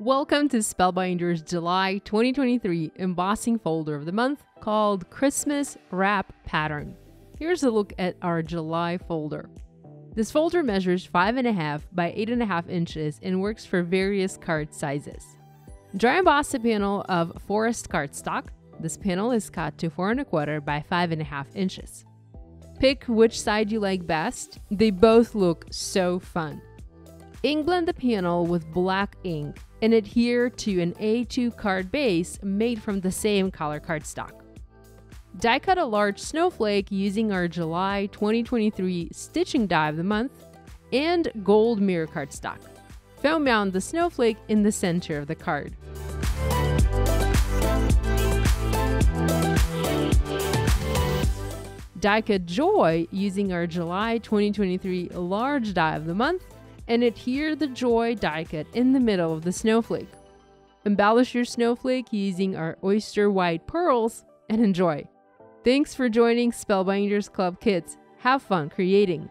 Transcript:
Welcome to Spellbinder's July 2023 embossing folder of the month called Christmas Wrap Pattern. Here's a look at our July folder. This folder measures 5.5 by 8.5 inches and works for various card sizes. Dry emboss a panel of forest cardstock. This panel is cut to 4.25 by 5.5 inches. Pick which side you like best. They both look so fun. Ink blend the panel with black ink and adhere to an A2 card base made from the same color cardstock. Die cut a large snowflake using our July 2023 stitching die of the month and gold mirror cardstock. Foam mount the snowflake in the center of the card. Die cut Joy using our July 2023 large die of the month and adhere the Joy die cut in the middle of the snowflake. Embellish your snowflake using our oyster white pearls and enjoy. Thanks for joining Spellbinders Club Kits. Have fun creating.